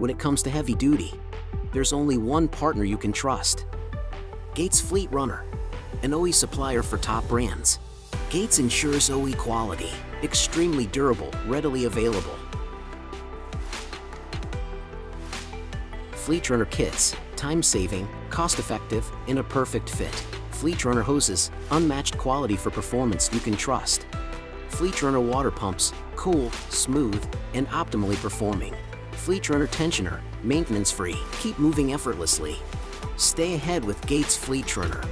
when it comes to heavy duty. There's only one partner you can trust. Gates FleetRunner, an OE supplier for top brands. Gates ensures OE quality, extremely durable, readily available. FleetRunner kits, time-saving, cost-effective, and a perfect fit. FleetRunner hoses, unmatched quality for performance you can trust. FleetRunner water pumps, cool, smooth, and optimally performing. FleetRunner tensioner, maintenance-free, keep moving effortlessly. Stay ahead with Gates FleetRunner.